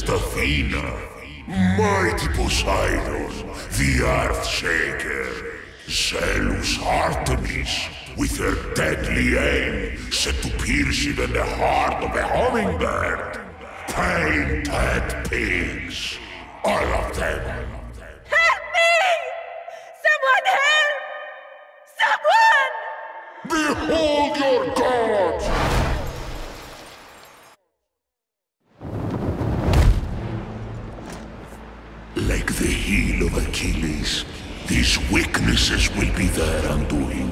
Athena, mighty Poseidon, the Earth Shaker, zealous Artemis, with her deadly aim set to pierce even the heart of a hummingbird. Painted pigs, all of them. Help me! Someone help! Someone! Behold your god! These weaknesses will be their undoing.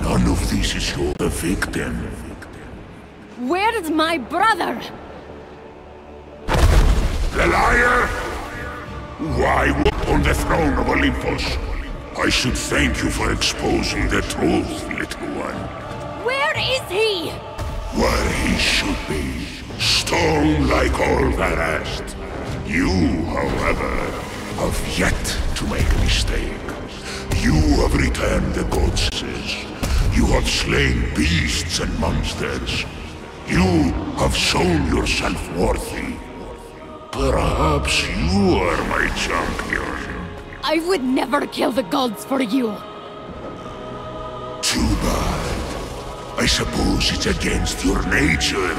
None of this is your victim. Where's my brother? The liar! Why walk on the throne of Olympus? I should thank you for exposing the truth, little one. Where is he? Where he should be. Stone like all the rest. You, however, have yet to make a mistake. You have returned the goddesses. You have slain beasts and monsters. You have shown yourself worthy. Perhaps you are my champion. I would never kill the gods for you. Too bad. I suppose it's against your nature.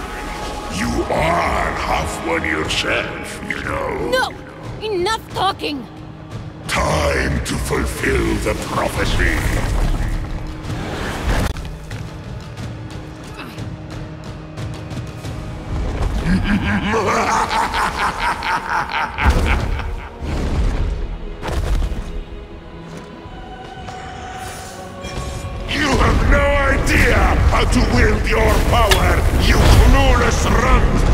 You are half one yourself, you know. No! Enough talking! Time to fulfill the prophecy. You have no idea how to wield your power, you clueless runt!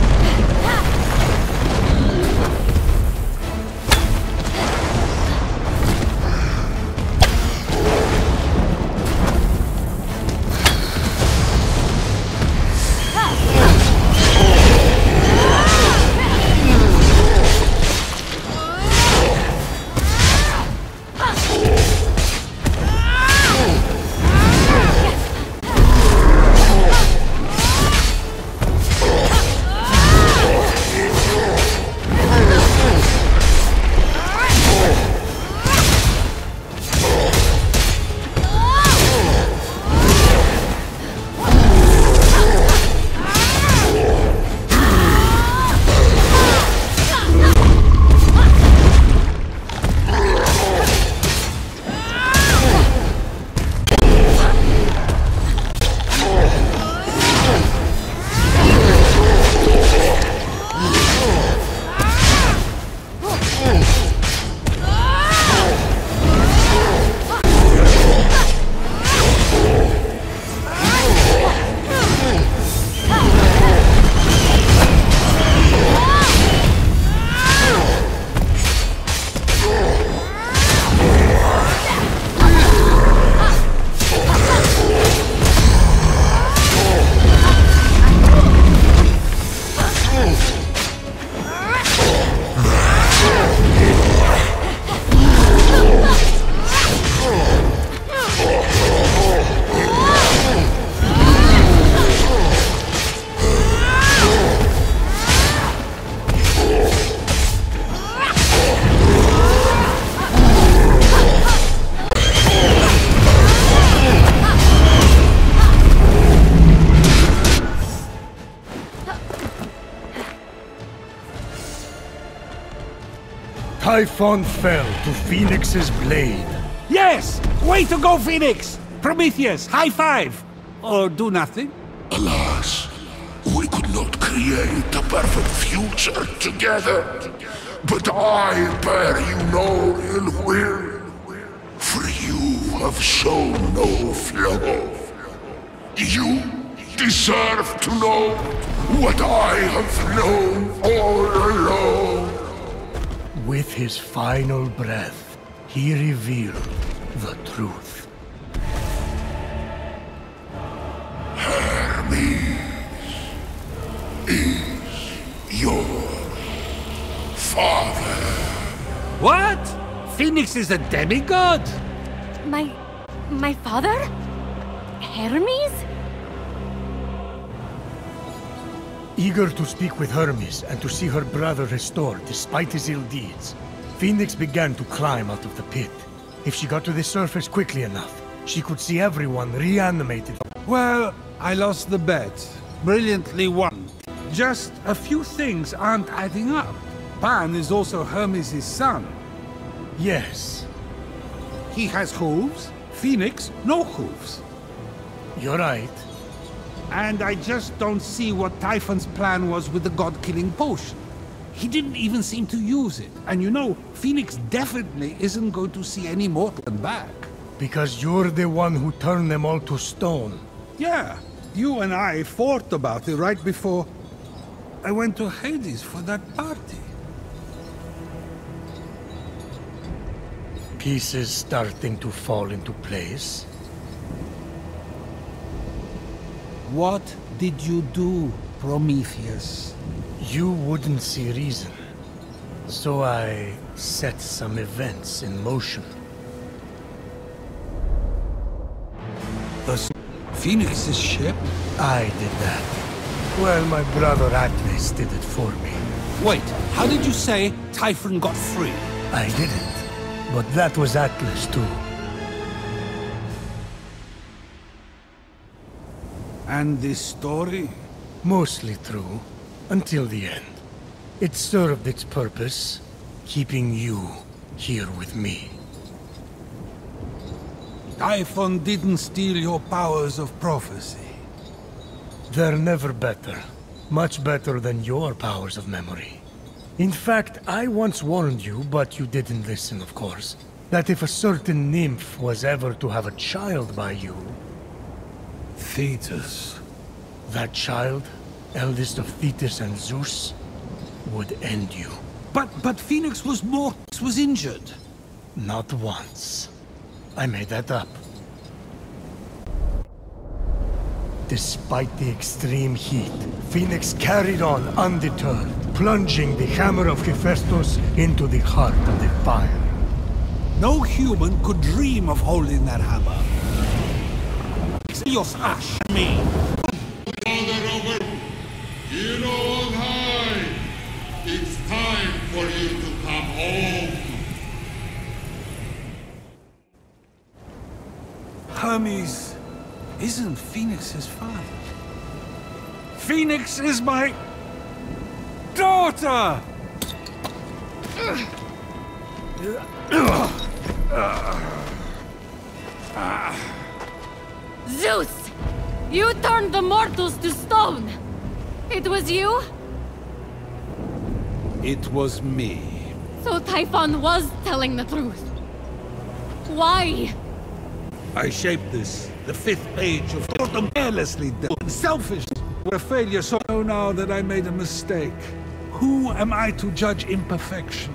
Typhon fell to Fenyx's blade. Yes! Way to go, Fenyx! Prometheus, high five! Or do nothing? Alas, we could not create a perfect future together. But I bear you no ill will, for you have shown no flaw. You deserve to know what I have known all along. With his final breath, he revealed the truth. Hermes is your father. What? Fenyx is a demigod? My... my father? Hermes? Eager to speak with Hermes and to see her brother restored despite his ill deeds, Fenyx began to climb out of the pit. If she got to the surface quickly enough, she could see everyone reanimated. Well, I lost the bet. Brilliantly won. Just a few things aren't adding up. Pan is also Hermes' son. Yes, He has hooves. Fenyx, no hooves. you're right. And I just don't see what Typhon's plan was with the god-killing potion. He didn't even seem to use it. And you know, Fenyx definitely isn't going to see any mortal back. Because you're the one who turned them all to stone. Yeah, you and I fought about it right before I went to Hades for that party. Pieces starting to fall into place. What did you do, Prometheus? You wouldn't see reason. So I set some events in motion. The Fenyx's ship? I did that. Well, my brother Atlas did it for me. Wait, how did you say Typhon got free? I didn't. But that was Atlas too. And this story? Mostly true. Until the end. It served its purpose, keeping you here with me. Typhon didn't steal your powers of prophecy. They're never better. Much better than your powers of memory. In fact, I once warned you, but you didn't listen, of course, that if a certain nymph was ever to have a child by you, Thetis. that child, eldest of Thetis and Zeus, would end you. But but Fenyx was more was injured. Not once. I made that up. Despite the extreme heat, Fenyx carried on undeterred, plunging the hammer of Hephaistos into the heart of the fire. No human could dream of holding that hammer. Dios Ash me. Father over, hero on high, it's time for you to come home. Hermes isn't Fenyx's father. Fenyx is my daughter! Ah. Zeus! You turned the mortals to stone! It was you? It was me. So Typhon was telling the truth. Why? I shaped this, the fifth page of Autumn carelessly dealt, selfish, were a failure so I know now that I made a mistake. Who am I to judge imperfection?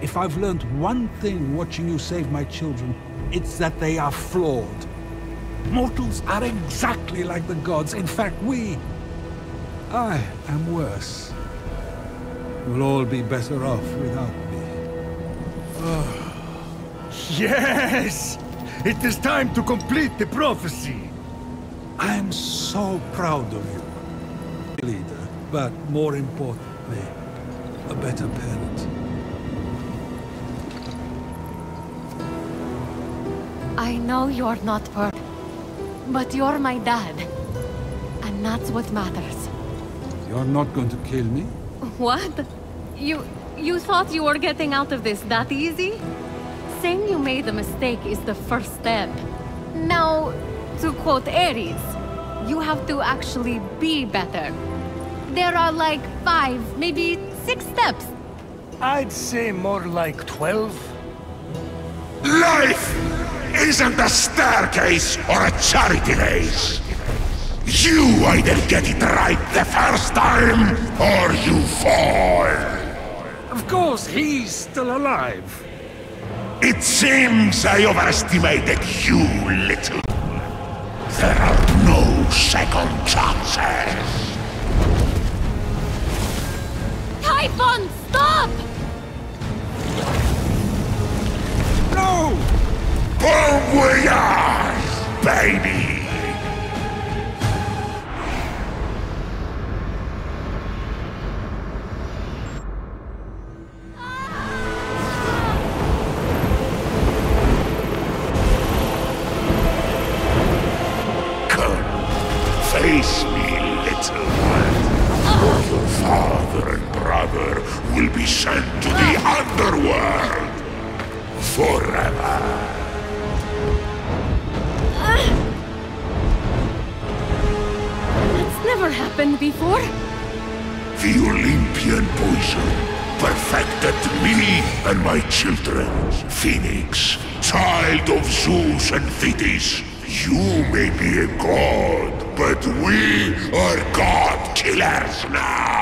If I've learned one thing watching you save my children, it's that they are flawed. Mortals are exactly like the gods. In fact, we... I am worse. We'll all be better off without me. Oh. Yes! It is time to complete the prophecy! I am so proud of you, leader, but more importantly, a better parent. I know you're not perfect, but you're my dad. And that's what matters. You're not going to kill me? What? You... you thought you were getting out of this that easy? Saying you made a mistake is the first step. Now, to quote Ares, you have to actually be better. There are like five, maybe six steps. I'd say more like 12. Life isn't a staircase or a charity race. You either get it right the first time, or you fall. Of course, he's still alive. It seems I overestimated you, little. There are no second chances. Typhon, stop! No! Bon voyage, baby! Happened before. The Olympian poison perfected me and my children. Fenyx, child of Zeus and Thetis, you may be a god, but we are god killers now.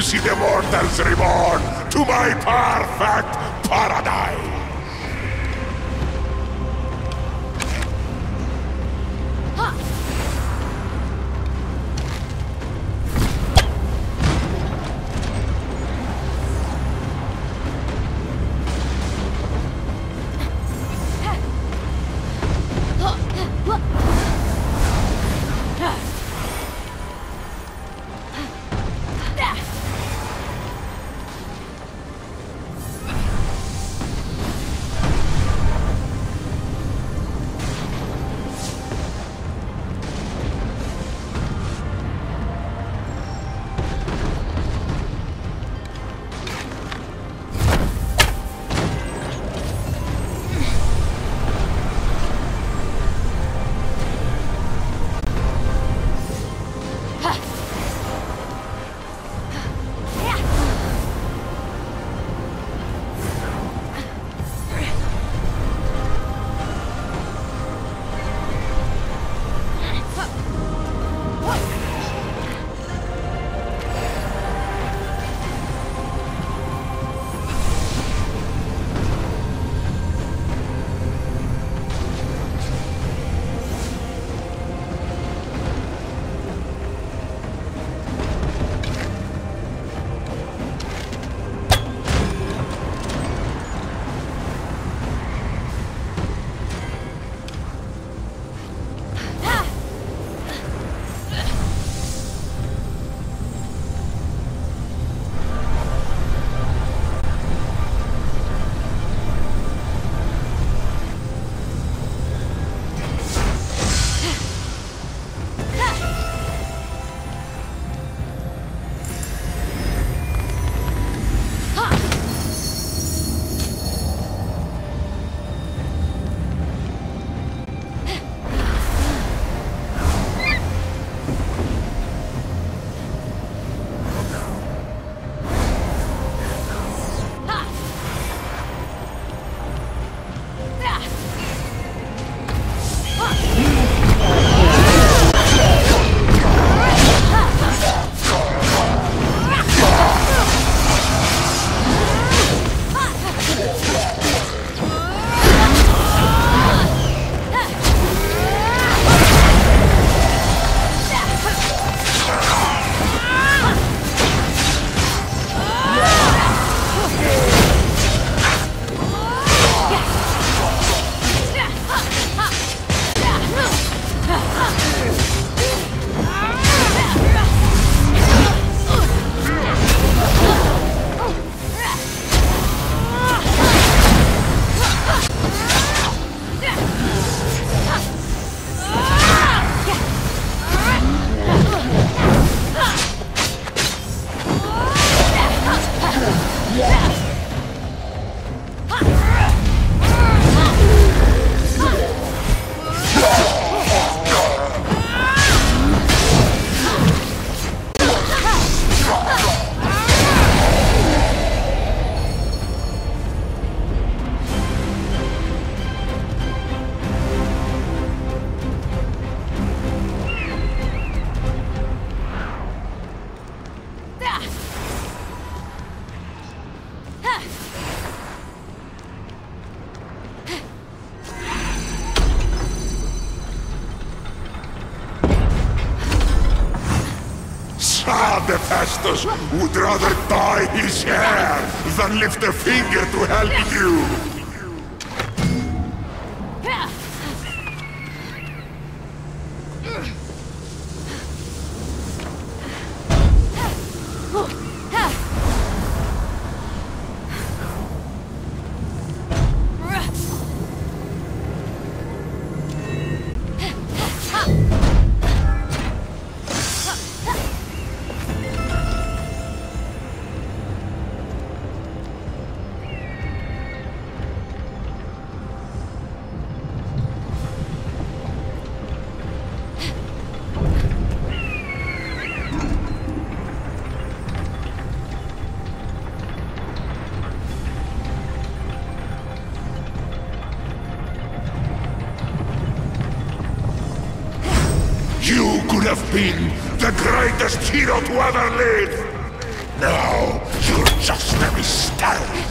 To see the mortals reborn to my perfect rather dye his hair than lift a finger to help you. Been The greatest hero to ever live! No, you're just a the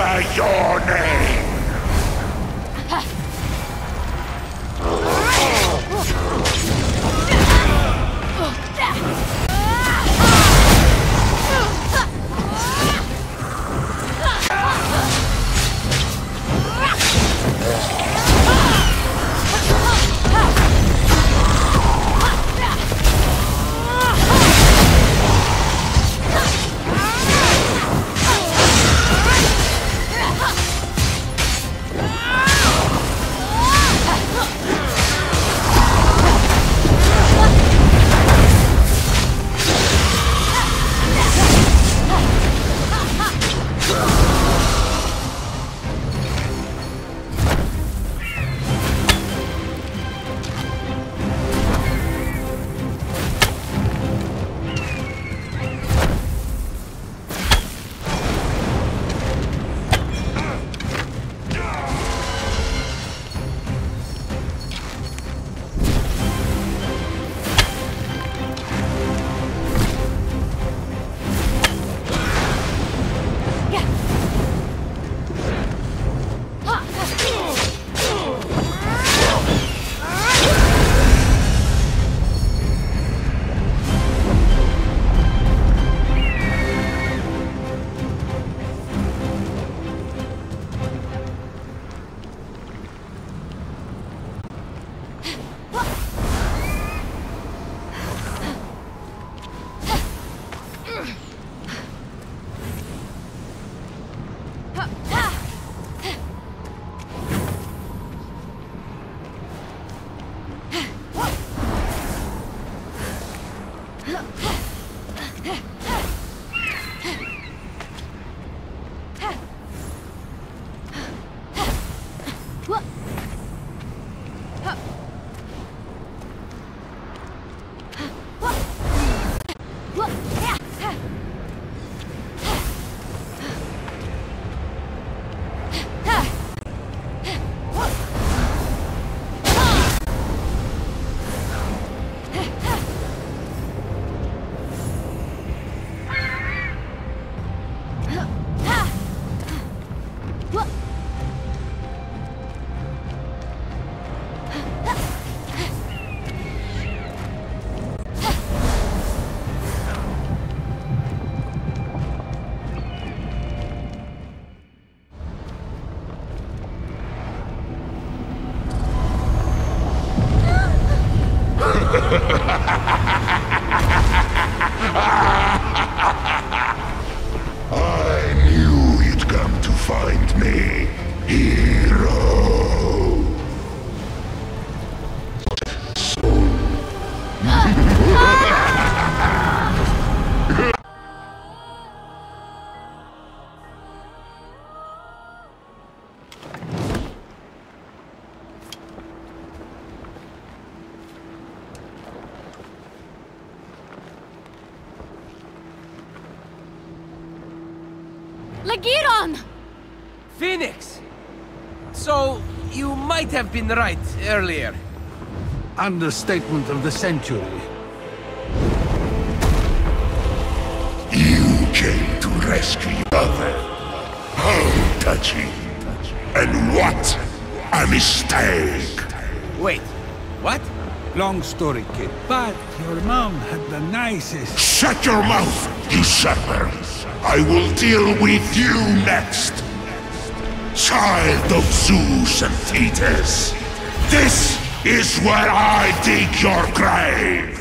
remember your might have been right earlier. Understatement of the century. You came to rescue your mother. How touching. And what a mistake. Wait, what? Long story, kid. But your mom had the nicest... Shut your mouth, you usurper! I will deal with you next! Child of Zeus and Thetis! This is where I dig your grave!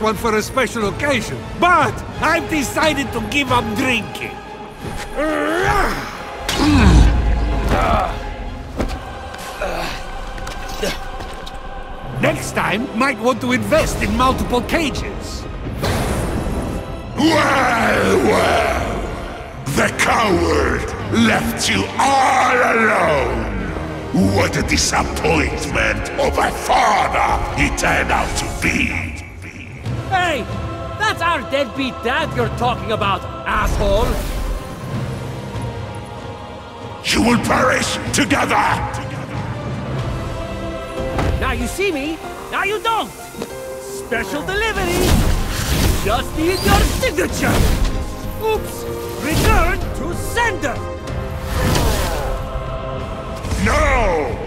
One for a special occasion, but I've decided to give up drinking. Next time, might want to invest in multiple cages. Well, well. The coward left you all alone. What a disappointment of a father he turned out to be. Hey! That's our deadbeat dad you're talking about, asshole! You will perish together! Now you see me, now you don't! Special delivery! Just need your signature! Oops! Return to sender! No!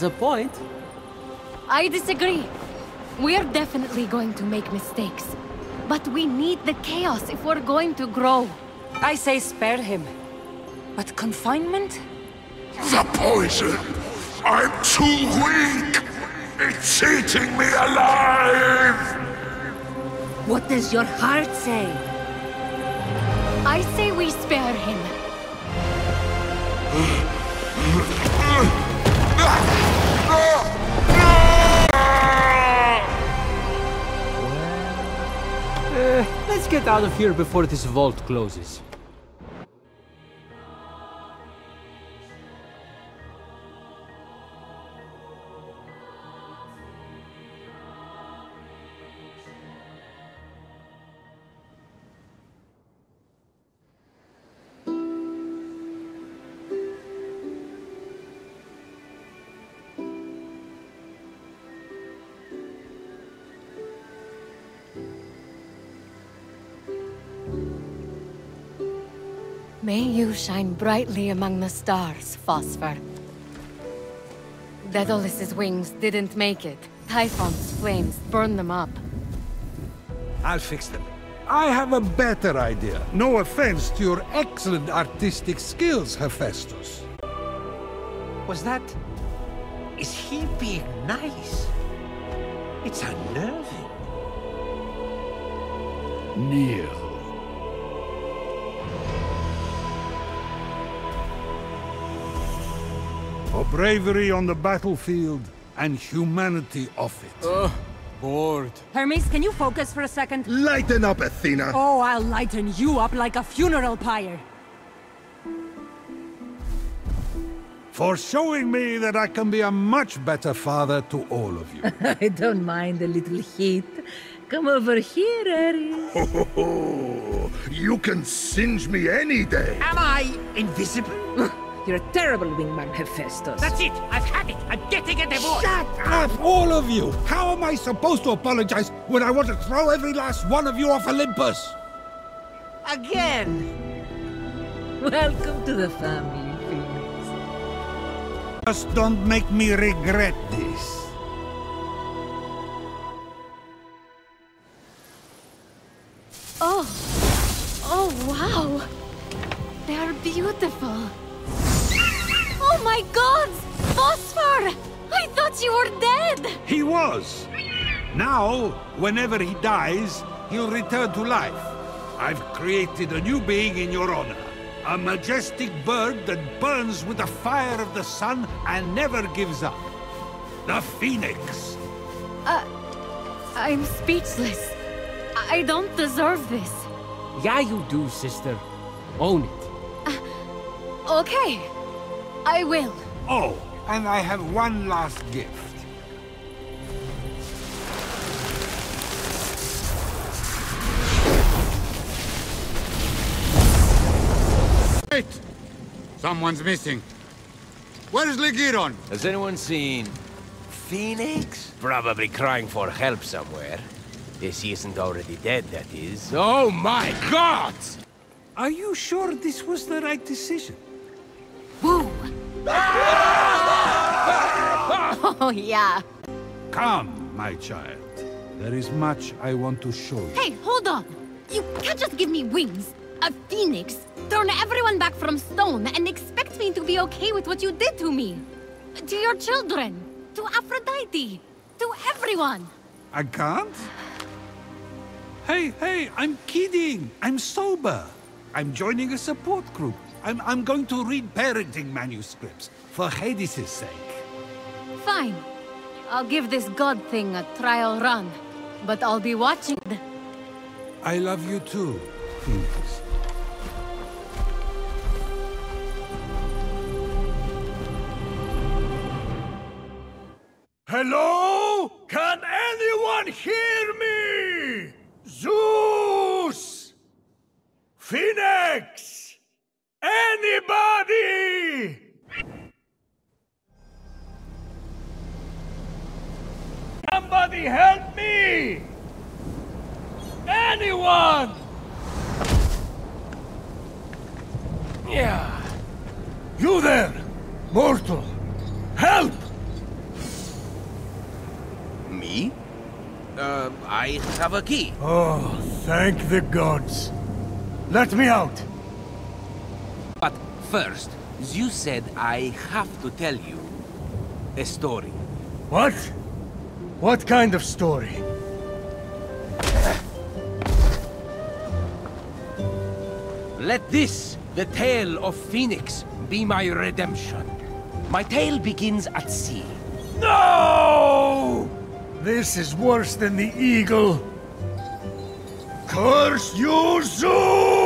Has a point. I disagree. We're definitely going to make mistakes. But we need the chaos if we're going to grow. I say spare him. But confinement? The poison! I'm too weak! It's eating me alive! What does your heart say? I say we spare him. let's get out of here before this vault closes. May you shine brightly among the stars, Phosphor. Daedalus's wings didn't make it. Typhon's flames burned them up. I'll fix them. I have a better idea. No offense to your excellent artistic skills, Hephaistos. Was that... Is he being nice? It's unnerving. Kneel. Bravery on the battlefield and humanity off it. Bored. Hermes, can you focus for a second? Lighten up, Athena! Oh, I'll lighten you up like a funeral pyre. For showing me that I can be a much better father to all of you. I don't mind a little heat. Come over here, Ares. Ho, ho, ho. You can singe me any day! Am I invisible? You're a terrible wingman, Hephaistos. That's it! I've had it! I'm getting a divorce! Shut up, all of you! How am I supposed to apologize when I want to throw every last one of you off Olympus? Again! Welcome to the family, Fenyx. Just don't make me regret this. Oh! Oh, wow! They're beautiful. Oh my god! Phosphor! I thought you were dead! He was. Now, whenever he dies, he'll return to life. I've created a new being in your honor. A majestic bird that burns with the fire of the sun and never gives up. The Phoenix. Uh, I'm speechless. I don't deserve this. Yeah, you do, sister. Own it. Okay, I will. Oh, and I have one last gift. Wait! Someone's missing. Where's Ligyron? Has anyone seen... Fenyx? Probably crying for help somewhere. If he isn't already dead, that is. Oh my god! Are you sure this was the right decision? Oh, yeah. Come, my child. There is much I want to show you. Hey, hold on! You can't just give me wings, a phoenix, turn everyone back from stone, and expect me to be okay with what you did to me. To your children, to Aphrodite, to everyone. I can't? Hey, hey, I'm kidding. I'm sober. I'm joining a support group. I'm, I'm going to read parenting manuscripts for Hades' sake. Fine. I'll give this god thing a trial run, but I'll be watching. I love you too, Fenyx. Hello? Can anyone hear me? Zeus! Fenyx! Anybody? Somebody help me! Anyone! Yeah. You there! Mortal! Help! Me? Uh, I have a key. Oh, thank the gods. Let me out! But first, you said I have to tell you a story. What? What kind of story? Let this, the tale of Fenyx, be my redemption. My tale begins at sea. No! This is worse than the eagle. Curse you, Zeus!